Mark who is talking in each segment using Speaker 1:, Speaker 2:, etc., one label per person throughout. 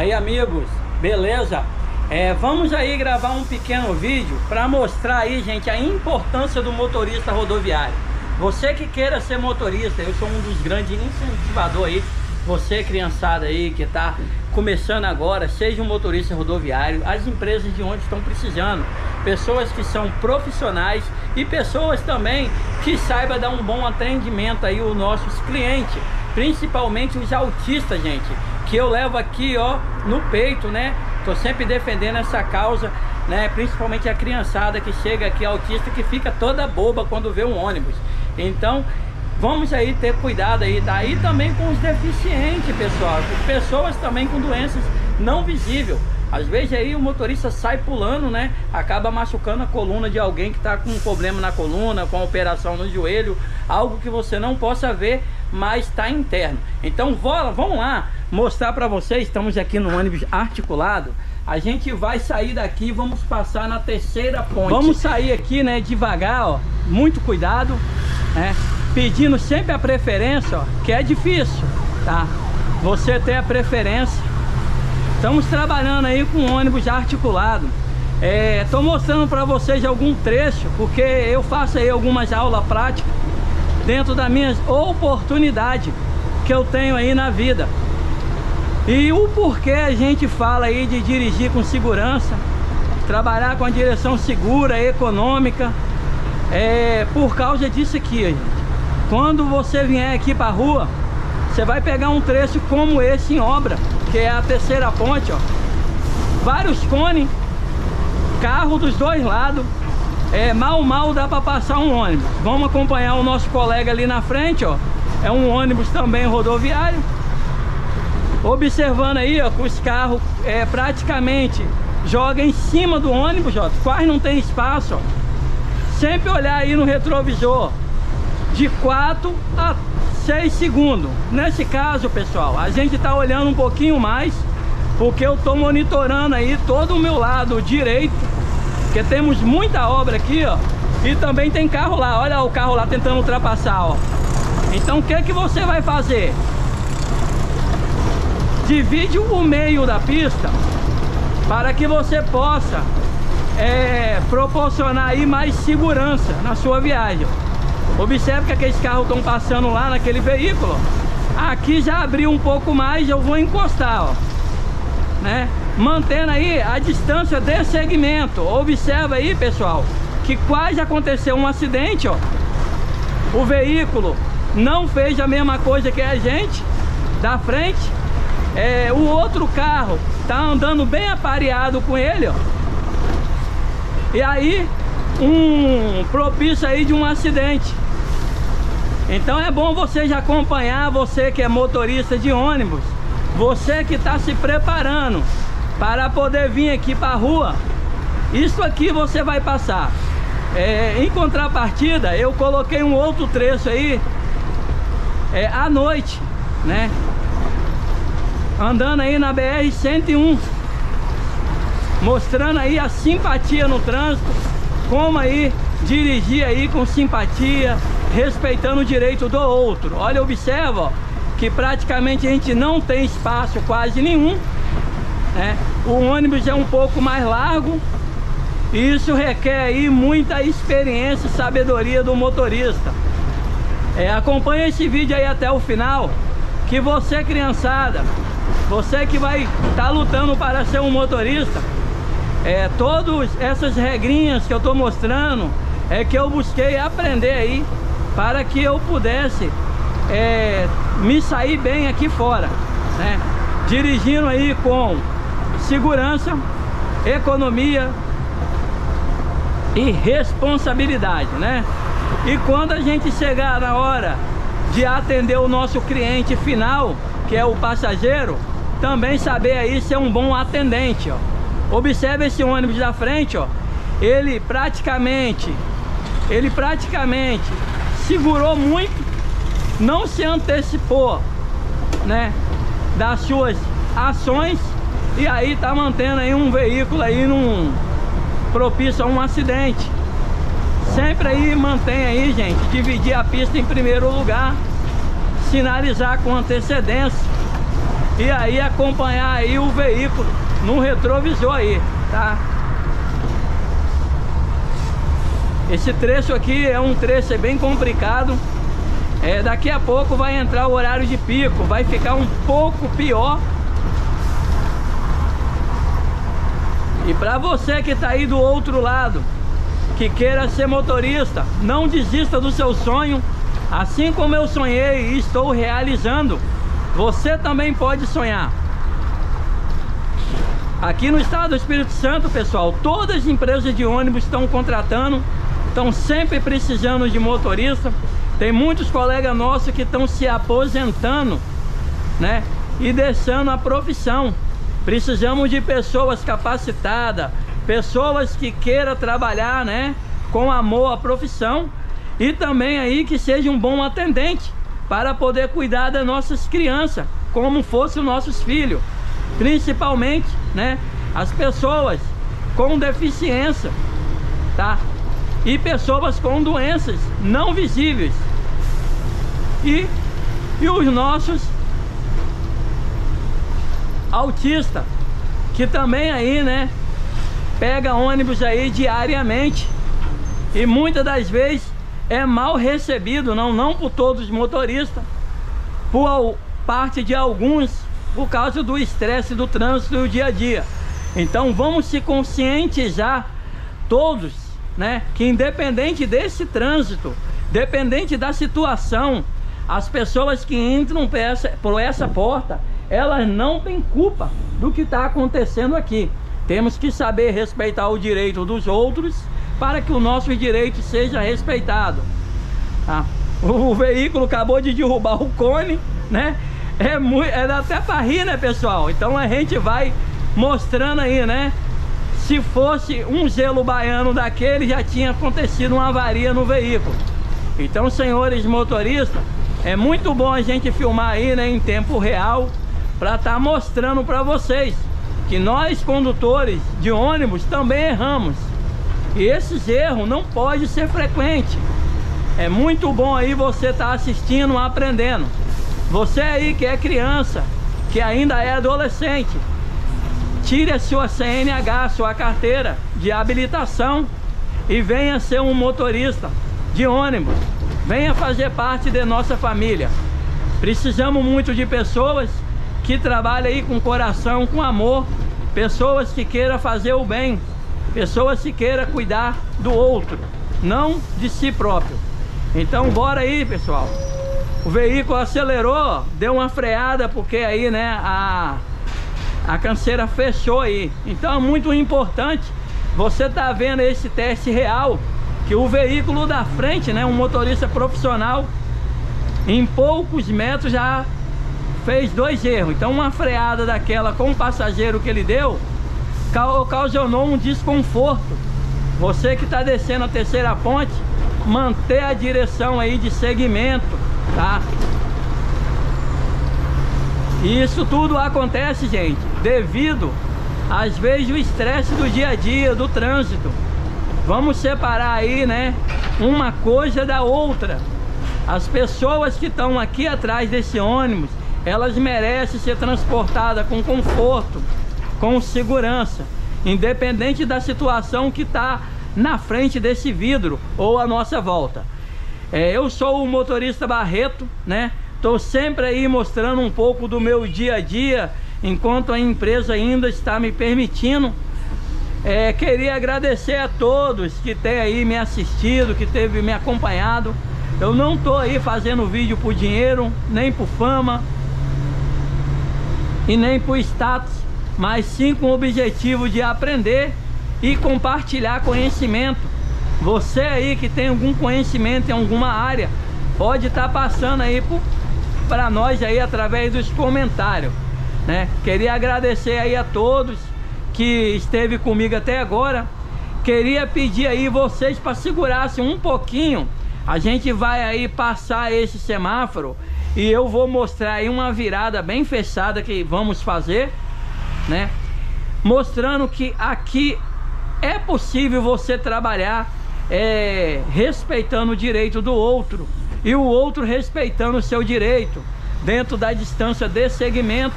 Speaker 1: Aí amigos, beleza? É, vamos aí gravar um pequeno vídeo para mostrar aí, gente, a importância do motorista rodoviário. Você que queira ser motorista, eu sou um dos grandes incentivadores aí. Você, criançada aí, que está começando agora, seja um motorista rodoviário, as empresas de onde estão precisando. Pessoas que são profissionais e pessoas também que saibam dar um bom atendimento aí aos nossos clientes, principalmente os autistas, gente que eu levo aqui, ó, no peito, né? Tô sempre defendendo essa causa, né? Principalmente a criançada que chega aqui, autista, que fica toda boba quando vê um ônibus. Então, vamos aí ter cuidado aí, tá? E também com os deficientes, pessoal. Pessoas também com doenças não visíveis. Às vezes aí o motorista sai pulando, né? Acaba machucando a coluna de alguém que está com um problema na coluna, com operação no joelho, algo que você não possa ver, mas está interno. Então vamos lá mostrar para vocês, estamos aqui no ônibus articulado. A gente vai sair daqui e vamos passar na terceira ponte. Vamos sair aqui, né, devagar, ó, muito cuidado, né? Pedindo sempre a preferência, ó, que é difícil, tá? Você ter a preferência Estamos trabalhando aí com ônibus articulado. Estou é, mostrando para vocês algum trecho, porque eu faço aí algumas aulas práticas dentro das minhas oportunidades que eu tenho aí na vida. E o porquê a gente fala aí de dirigir com segurança, trabalhar com a direção segura, econômica, é por causa disso aqui, gente. Quando você vier aqui para a rua, você vai pegar um trecho como esse em obra que é a terceira ponte, ó. Vários cones, carro dos dois lados. É, mal, mal dá para passar um ônibus. Vamos acompanhar o nosso colega ali na frente, ó. É um ônibus também rodoviário. Observando aí, ó, que os carros é, praticamente joga em cima do ônibus, ó. Quase não tem espaço, ó. Sempre olhar aí no retrovisor de 4 a 6 segundos. Nesse caso, pessoal, a gente está olhando um pouquinho mais, porque eu estou monitorando aí todo o meu lado direito, porque temos muita obra aqui, ó, e também tem carro lá, olha o carro lá tentando ultrapassar, ó. Então o que que você vai fazer? Divide o meio da pista para que você possa é, proporcionar aí mais segurança na sua viagem. Observe que aqueles carros estão passando lá naquele veículo. Aqui já abriu um pouco mais, eu vou encostar, ó. Né? Mantendo aí a distância de segmento. Observa aí, pessoal, que quase aconteceu um acidente, ó. O veículo não fez a mesma coisa que a gente da frente. É, o outro carro tá andando bem apareado com ele, ó. E aí, um propício aí de um acidente. Então é bom você já acompanhar, você que é motorista de ônibus, você que está se preparando para poder vir aqui para a rua, isso aqui você vai passar. É, em contrapartida, eu coloquei um outro trecho aí, é, à noite, né? Andando aí na BR-101, mostrando aí a simpatia no trânsito, como aí dirigir aí com simpatia, respeitando o direito do outro. Olha, observa ó, que praticamente a gente não tem espaço quase nenhum. Né? O ônibus é um pouco mais largo. Isso requer aí muita experiência e sabedoria do motorista. É, acompanha esse vídeo aí até o final. Que você, criançada, você que vai estar tá lutando para ser um motorista, é, todas essas regrinhas que eu estou mostrando é que eu busquei aprender aí para que eu pudesse é, me sair bem aqui fora, né? Dirigindo aí com segurança, economia e responsabilidade, né? E quando a gente chegar na hora de atender o nosso cliente final, que é o passageiro, também saber aí ser um bom atendente, ó. Observe esse ônibus da frente, ó. Ele praticamente, ele praticamente segurou muito, não se antecipou, né, das suas ações e aí tá mantendo aí um veículo aí num propício a um acidente. Sempre aí mantém aí, gente, dividir a pista em primeiro lugar, sinalizar com antecedência e aí acompanhar aí o veículo no retrovisor aí, tá? Esse trecho aqui é um trecho bem complicado. É, daqui a pouco vai entrar o horário de pico, vai ficar um pouco pior. E para você que está aí do outro lado, que queira ser motorista, não desista do seu sonho. Assim como eu sonhei e estou realizando, você também pode sonhar. Aqui no estado do Espírito Santo, pessoal, todas as empresas de ônibus estão contratando estão sempre precisando de motorista. Tem muitos colegas nossos que estão se aposentando, né? E deixando a profissão. Precisamos de pessoas capacitadas, pessoas que queiram trabalhar, né? Com amor à profissão e também aí que seja um bom atendente para poder cuidar das nossas crianças, como fossem nossos filhos. Principalmente, né? As pessoas com deficiência, tá? e pessoas com doenças não visíveis. E, e os nossos autistas, que também aí, né, pega ônibus aí diariamente e muitas das vezes é mal recebido, não, não por todos os motoristas, por parte de alguns, por causa do estresse do trânsito e dia a dia. Então vamos se conscientizar todos né? Que independente desse trânsito, dependente da situação, as pessoas que entram por essa, por essa porta, elas não têm culpa do que está acontecendo aqui. Temos que saber respeitar o direito dos outros para que o nosso direito seja respeitado. Tá? O, o veículo acabou de derrubar o cone, né? É, muito, é até para rir, né, pessoal? Então a gente vai mostrando aí, né? Se fosse um gelo baiano daquele, já tinha acontecido uma avaria no veículo. Então, senhores motoristas, é muito bom a gente filmar aí né, em tempo real para estar tá mostrando para vocês que nós condutores de ônibus também erramos. E esses erros não pode ser frequente. É muito bom aí você estar tá assistindo, aprendendo. Você aí que é criança, que ainda é adolescente, Tire a sua CNH, sua carteira de habilitação e venha ser um motorista de ônibus. Venha fazer parte de nossa família. Precisamos muito de pessoas que trabalhem aí com coração, com amor, pessoas que queiram fazer o bem, pessoas que queiram cuidar do outro, não de si próprio. Então bora aí, pessoal. O veículo acelerou, deu uma freada porque aí, né, a a canseira fechou aí. Então é muito importante você tá vendo esse teste real que o veículo da frente, né, um motorista profissional, em poucos metros já fez dois erros. Então uma freada daquela com o passageiro que ele deu ocasionou um desconforto. Você que está descendo a terceira ponte, manter a direção aí de segmento, tá? E isso tudo acontece, gente, devido, às vezes, o estresse do dia a dia, do trânsito. Vamos separar aí, né, uma coisa da outra. As pessoas que estão aqui atrás desse ônibus, elas merecem ser transportadas com conforto, com segurança, independente da situação que está na frente desse vidro ou à nossa volta. É, eu sou o motorista Barreto, né? Estou sempre aí mostrando um pouco do meu dia a dia, enquanto a empresa ainda está me permitindo. É, queria agradecer a todos que têm aí me assistido, que teve me acompanhado. Eu não estou aí fazendo vídeo por dinheiro, nem por fama e nem por status, mas sim com o objetivo de aprender e compartilhar conhecimento. Você aí que tem algum conhecimento em alguma área, pode estar tá passando aí para nós aí através dos comentários, né? Queria agradecer aí a todos que esteve comigo até agora. Queria pedir aí vocês para segurassem um pouquinho. A gente vai aí passar esse semáforo e eu vou mostrar aí uma virada bem fechada que vamos fazer, né? Mostrando que aqui é possível você trabalhar é, respeitando o direito do outro e o outro respeitando o seu direito dentro da distância de segmento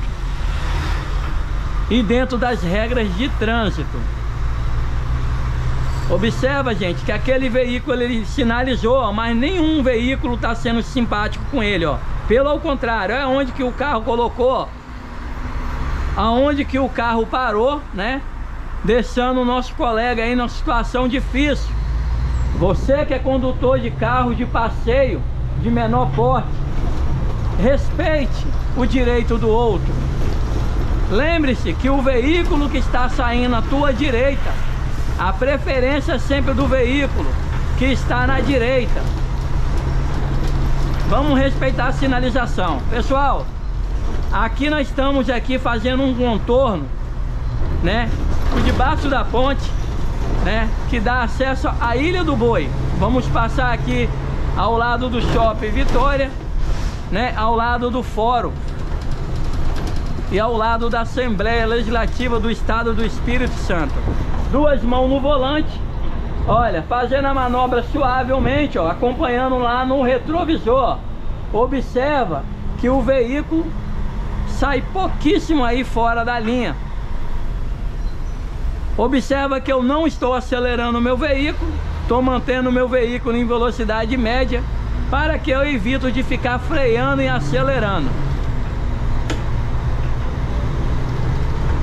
Speaker 1: e dentro das regras de trânsito. Observa, gente, que aquele veículo ele sinalizou, mas nenhum veículo está sendo simpático com ele, ó. Pelo contrário, é onde que o carro colocou, aonde que o carro parou, né? Deixando o nosso colega aí numa situação difícil. Você que é condutor de carro de passeio de menor porte, respeite o direito do outro. Lembre-se que o veículo que está saindo à tua direita, a preferência é sempre do veículo que está na direita. Vamos respeitar a sinalização. Pessoal, aqui nós estamos aqui fazendo um contorno, né? Por debaixo da ponte, né? Que dá acesso à Ilha do Boi. Vamos passar aqui ao lado do Shopping Vitória, né? Ao lado do Fórum e ao lado da Assembleia Legislativa do Estado do Espírito Santo. Duas mãos no volante, olha, fazendo a manobra suavemente, ó, acompanhando lá no retrovisor. Observa que o veículo sai pouquíssimo aí fora da linha. Observa que eu não estou acelerando o meu veículo, estou mantendo o meu veículo em velocidade média para que eu evito de ficar freando e acelerando.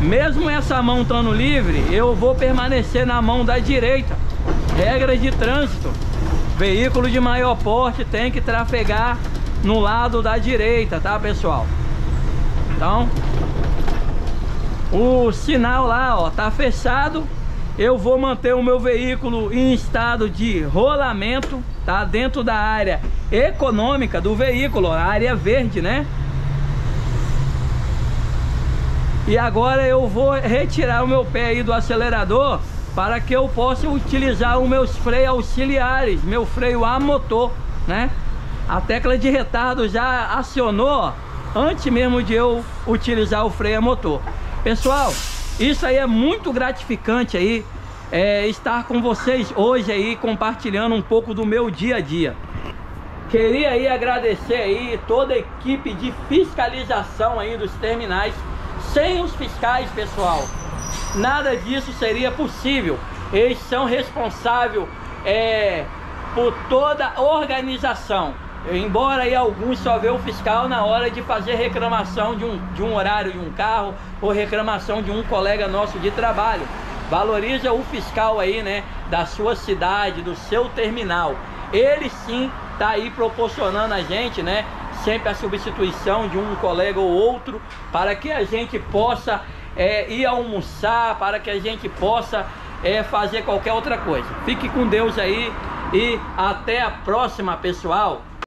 Speaker 1: Mesmo essa mão estando livre, eu vou permanecer na mão da direita. Regras de trânsito. Veículo de maior porte tem que trafegar no lado da direita, tá pessoal? Então, o sinal lá, ó, tá fechado. Eu vou manter o meu veículo em estado de rolamento, tá? Dentro da área econômica do veículo, a área verde, né? E agora eu vou retirar o meu pé aí do acelerador para que eu possa utilizar os meus freios auxiliares, meu freio a motor, né? A tecla de retardo já acionou antes mesmo de eu utilizar o freio a motor. Pessoal, isso aí é muito gratificante aí, é, estar com vocês hoje aí, compartilhando um pouco do meu dia a dia. Queria aí agradecer aí toda a equipe de fiscalização aí dos terminais sem os fiscais, pessoal, nada disso seria possível. Eles são responsáveis é, por toda a organização. Embora aí alguns só vê o fiscal na hora de fazer reclamação de um, de um horário de um carro ou reclamação de um colega nosso de trabalho. Valoriza o fiscal aí, né, da sua cidade, do seu terminal. Ele sim tá aí proporcionando a gente, né, sempre a substituição de um colega ou outro, para que a gente possa é, ir almoçar, para que a gente possa é, fazer qualquer outra coisa. Fique com Deus aí e até a próxima, pessoal.